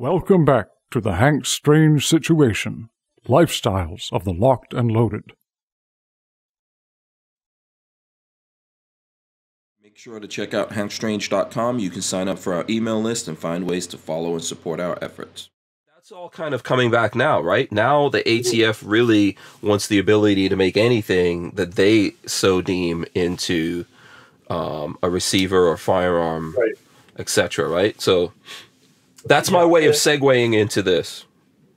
Welcome back to the Hank Strange Situation Lifestyles of the Locked and Loaded. Make sure to check out hankstrange.com. You can sign up for our email list and find ways to follow and support our efforts. That's all kind of coming back now, right? Now the ATF really wants the ability to make anything that they so deem into um, a receiver or firearm, Right. etc. Right? So that's my way of segueing into this.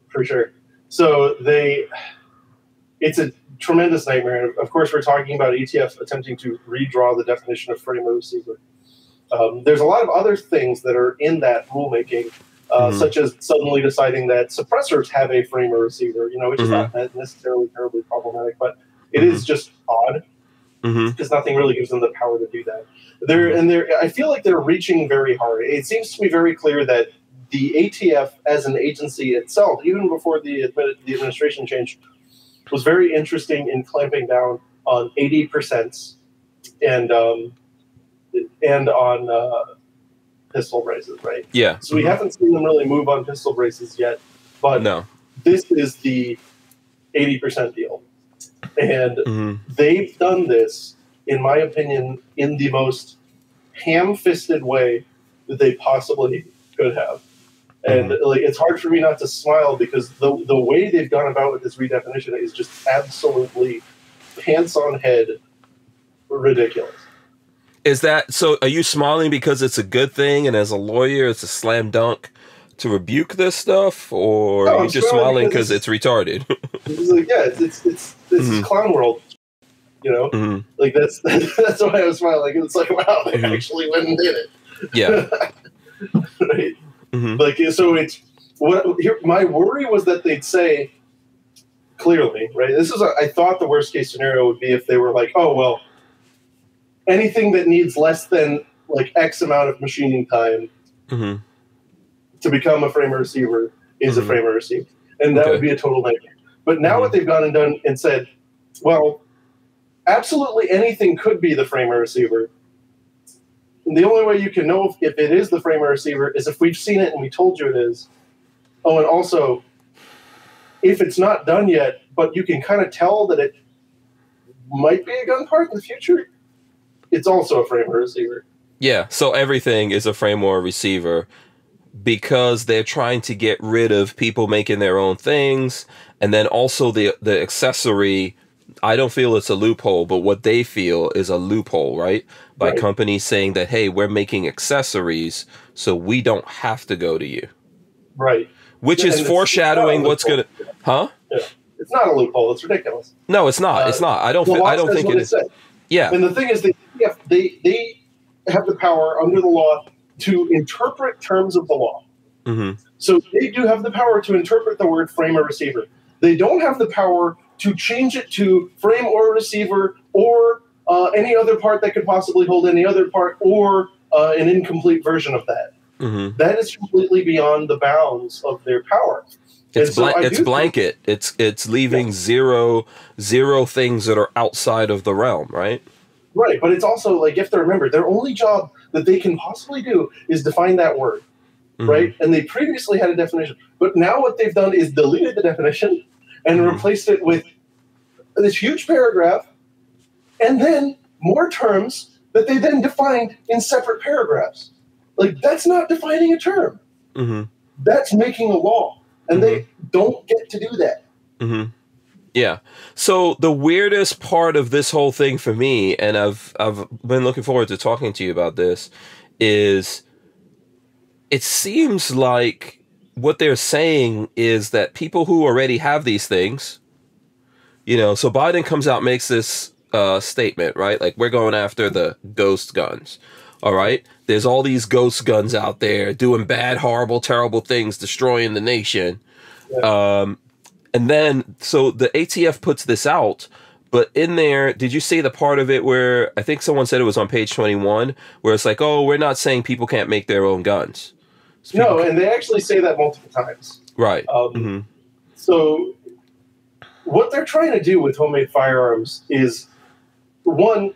for sure. So they, it's a tremendous nightmare. And of course, we're talking about ATF attempting to redraw the definition of frame or receiver. Um, there's a lot of other things that are in that rulemaking, uh, Mhm. such as suddenly deciding that suppressors have a frame or receiver. You know, which is Mhm. not necessarily terribly problematic, but it is just odd hmm because nothing really gives them the power to do that. They're and they're. I feel like they're reaching very hard. It seems to me very clear that the ATF as an agency itself, even before the admi- the administration change, was very interesting in clamping down on eighty percent and um, and on uh, pistol braces. Right. Yeah. So we haven't seen them really move on pistol braces yet, but No. this is the eighty percent deal, and hmm they've done this, in my opinion, in the most ham-fisted way that they possibly could have. And like, it's hard for me not to smile because the the way they've gone about with this redefinition is just absolutely pants on head ridiculous. Is that so? Are you smiling because it's a good thing, and as a lawyer, it's a slam dunk to rebuke this stuff, or No, are you I'm just smiling because because it's retarded? It's like, yeah, it's it's, it's this Mhm. is clown world, you know. hmm Like that's that's why I was smiling. It's like, wow, they Mhm. actually went and did it. Yeah. right. Hmm like so it's what here my worry was that they'd say clearly right? This is a, i thought the worst case scenario would be if they were like oh well anything that needs less than like x amount of machining time hmm to become a frame or receiver is Mhm. a frame or receiver. And that Okay. would be a total nightmare. But now what they've gone and done and said well absolutely anything could be the frame or receiver the only way you can know if, if it is the frame or receiver is if we've seen it and we told you it is. Oh, and also, if it's not done yet, but you can kind of tell that it might be a gun part in the future, it's also a frame or receiver. Yeah. So everything is a frame or a receiver because they're trying to get rid of people making their own things, and then also the the accessory. I don't feel it's a loophole, but what they feel is a loophole, right? By Right. companies saying that, hey, we're making accessories, so we don't have to go to you. Right. Which And is foreshadowing it's not a what's gonna, huh? It's not a loophole. It's ridiculous. No, it's not. Uh, it's not. I don't. Fi- I don't think it is. said. Yeah. And the thing is, they yeah, they they have the power under the law to interpret terms of the law. hmm So they do have the power to interpret the word frame or receiver. They don't have the power to change it to frame or receiver or uh, any other part that could possibly hold any other part or uh, an incomplete version of that. hmm That is completely beyond the bounds of their power. It's so it's blanket. It's it's leaving zero zero things that are outside of the realm, right? Right, but it's also like if they remember their only job that they can possibly do is define that word, Mhm. right? And they previously had a definition, but now what they've done is deleted the definition and Mhm. replaced it with this huge paragraph, and then more terms that they then defined in separate paragraphs. Like that's not defining a term; Mhm. that's making a law, and they don't get to do that. hmm Yeah. So the weirdest part of this whole thing for me, and I've I've been looking forward to talking to you about this, is it seems like what they're saying is that people who already have these things, you know, so Biden comes out makes this uh, statement, right? Like we're going after the ghost guns. All right. There's all these ghost guns out there doing bad, horrible, terrible things, destroying the nation. Um, and then, so the ATF puts this out, but in there, did you see the part of it where I think someone said it was on page 21, where it's like, oh, we're not saying people can't make their own guns. So No, and they actually say that multiple times. right. Um, hmm So, what they're trying to do with homemade firearms is one,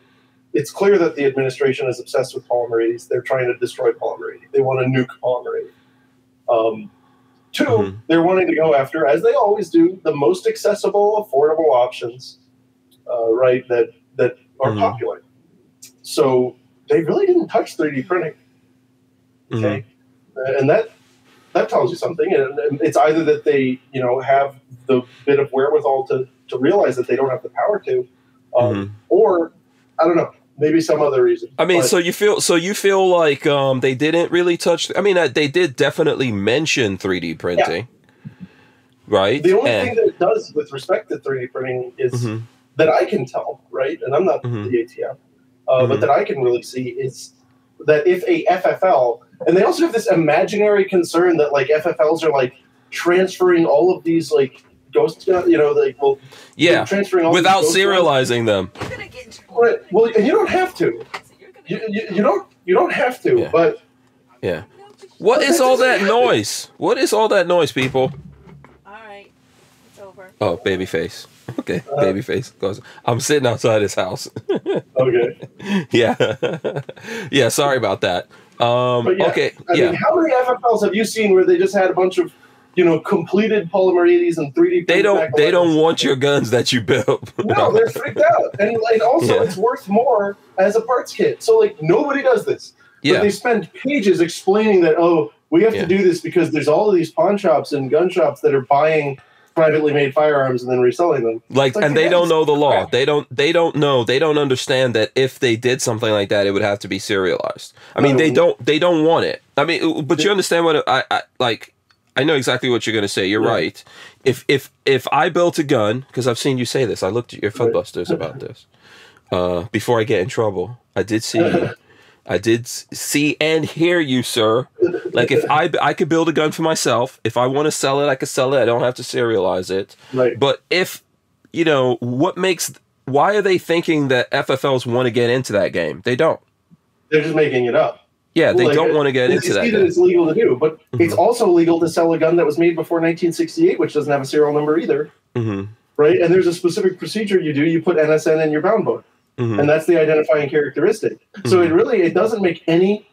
it's clear that the administration is obsessed with polymer 80s. They're trying to destroy polymer 80. They want to nuke polymer 80. Um, 2 Mhm. they're wanting to go after, as they always do, the most accessible, affordable options, uh, right? That that are Mhm. popular. So they really didn't touch 3D printing. Mhm. Okay, and that that tells you something. And it's either that they, you know, have the bit of wherewithal to to realize that they don't have the power to, um, Mhm. or I don't know, maybe some other reason. I mean, But- so you feel so you feel like um, they didn't really touch. I mean, uh, they did definitely mention 3D printing, right? The only And- thing that it does with respect to 3D printing is Mhm. that I can tell, right? And I'm not Mhm. the ATF, uh, Mhm. but that I can really see is that if a FFL, and they also have this imaginary concern that like FFLs are like transferring all of these like ghost, gun- you know, like well, yeah, transferring all these without ghost guns. serializing them. You're gonna get in trouble. Right. Well, and you don't have to. You're You, you, you don't. You don't have to. Yeah. But Yeah. No, but- What But is that all that noise? What is all that noise, people? All right, it's over. Oh, baby face. Okay, Uh, baby face. Goes. I'm sitting outside his house. okay. yeah, yeah. Sorry about that. Um, yeah, okay, I yeah. mean, how many FFLs have you seen where they just had a bunch of, you know, completed polymer 80s and 3D? They don't. They don't want your guns that you built. No, they're freaked out, and, and also Yeah. it's worth more as a parts kit. So like nobody does this, but yeah. they spend pages explaining that oh we have to do this because there's all of these pawn shops and gun shops that are buying privately made firearms and then reselling them. like, like and they don't know the law. crap. They don't. They don't know. They don't understand that if they did something like that, it would have to be serialized. I mean, they don't. They don't want it. I mean, but you understand what I, I like. I know exactly what you're going to say. You're Yeah. right. If if if I built a gun, because I've seen you say this, I looked at your Right. Fudd Busters about this. Uh, before I get in trouble, I did see you. I did see and hear you, sir. Like if I I could build a gun for myself. If I want to sell it, I could sell it. I don't have to serialize it. Right. But if you know what makes why are they thinking that FFLs want to get into that game? They don't. They're just making it up. Yeah, they Like, don't want to get into that. Game. it's legal to do, but it's Mhm. also legal to sell a gun that was made before 1968, which doesn't have a serial number either. hmm Right, and there's a specific procedure you do. You put NSN in your bound book. Hmm and that's the identifying characteristic. So it really it doesn't make any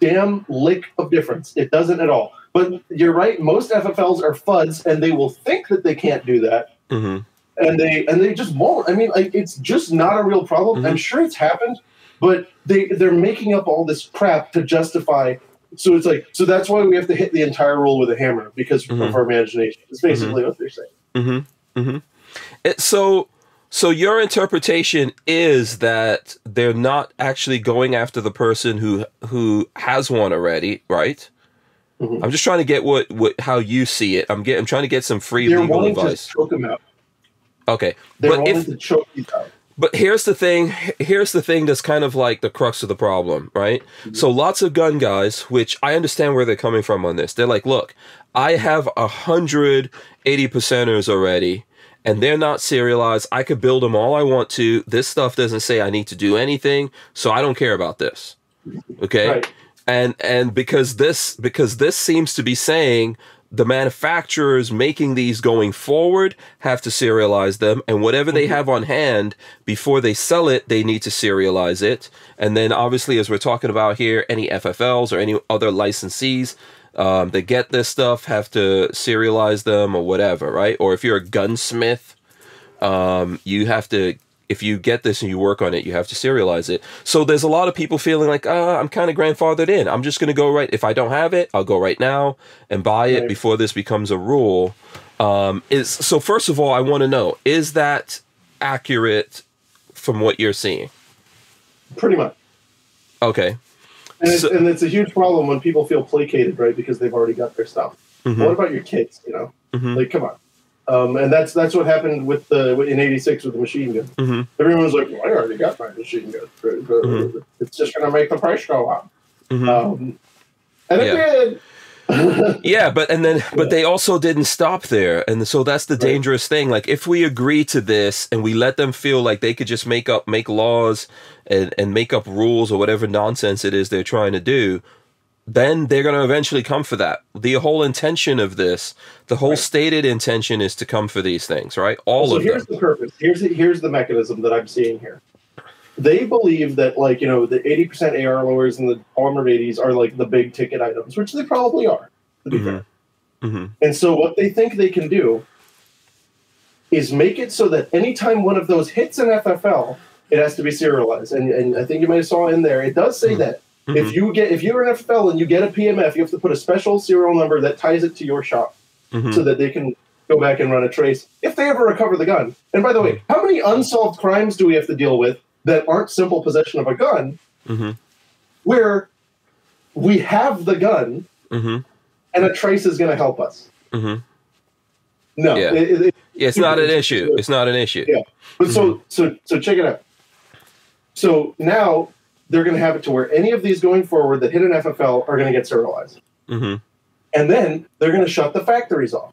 damn lick of difference. It doesn't at all. But you're right. Most FFLs are Fudds, and they will think that they can't do that, hmm and they and they just won't. I mean, like it's just not a real problem. Mhm. I'm sure it's happened, but they they're making up all this crap to justify. So it's like so that's why we have to hit the entire rule with a hammer because of our imagination. It's basically what they're saying. It, so, so your interpretation is that they're not actually going after the person who who has one already, right? Mhm. I'm just trying to get what what how you see it. I'm getting I'm trying to get some free They're legal advice. to choke them out. Okay, They're but if to choke these out. But here's the thing. Here's the thing that's kind of like the crux of the problem, right? So lots of gun guys, which I understand where they're coming from on this. They're like, look, I have a hundred eighty percenters already, and they're not serialized. I could build them all I want to. This stuff doesn't say I need to do anything, so I don't care about this. Okay, Right. and and because this because this seems to be saying the manufacturers making these going forward have to serialize them and whatever they mm-hmm. have on hand before they sell it they need to serialize it and then obviously as we're talking about here any ffls or any other licensees um, that get this stuff have to serialize them or whatever right? Or if you're a gunsmith um, you have to if you get this and you work on it you have to serialize it. So there's a lot of people feeling like uh, i'm kind of grandfathered in. I'm just going to go right if i don't have it i'll go right now and buy it Right. before this becomes a rule. Um, is so first of all i want to know is that accurate from what you're seeing? Pretty much. okay And it's, So- and it's a huge problem when people feel placated, right? Because they've already got their stuff. Mhm. What about your kids? You know, Mhm. like come on. Um, and that's that's what happened with the in '86 with the machine gun. Mhm. Everyone was like, well, "I already got my machine gun. Mhm. It's just going to make the price go up." Mhm. Um, and it did. Yeah, but and then but they also didn't stop there. And so that's the Right. dangerous thing. Like if we agree to this and we let them feel like they could just make up make laws and and make up rules or whatever nonsense it is they're trying to do, then they're going to eventually come for that. The whole intention of this, the whole Right. stated intention is to come for these things, right? All so of here's them. the purpose. Here's the, here's the mechanism that I'm seeing here. They believe that like you know the 80% AR lowers and the polymer 80s are like the big ticket items, which they probably are. To be Mhm. fair, hmm And so what they think they can do is make it so that anytime one of those hits an FFL, it has to be serialized. And, and I think you might have saw in there, it does say that if you get if you're an FFL and you get a PMF, you have to put a special serial number that ties it to your shop hmm so that they can go back and run a trace if they ever recover the gun. And by the way, how many unsolved crimes do we have to deal with that aren't simple possession of a gun hmm where we have the gun hmm and a trace is going to help us? hmm No, Yeah. it- it- it- Yeah, it's not an issue. It's not an issue. Yeah. But so Mm-hmm. so so check it out. So now they're going to have it to where any of these going forward that hit an FFL are going to get serialized, hmm and then they're going to shut the factories off.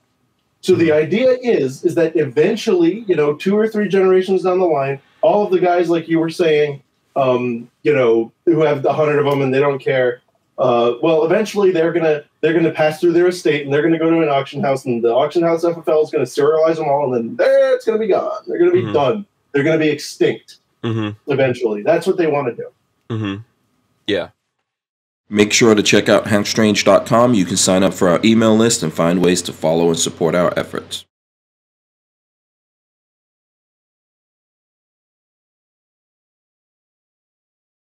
So Mm-hmm. the idea is is that eventually, you know, two or three generations down the line, all of the guys like you were saying, um, you know, who have a hundred of them and they don't care. Uh, well, eventually they're gonna they're gonna pass through their estate and they're gonna go to an auction house and the auction house FFL is gonna serialize them all and then there it's gonna be gone. They're gonna be Mhm. done. They're gonna be extinct hmm eventually. That's what they want to do. hmm Yeah. Make sure to check out hankstrange.com. You can sign up for our email list and find ways to follow and support our efforts.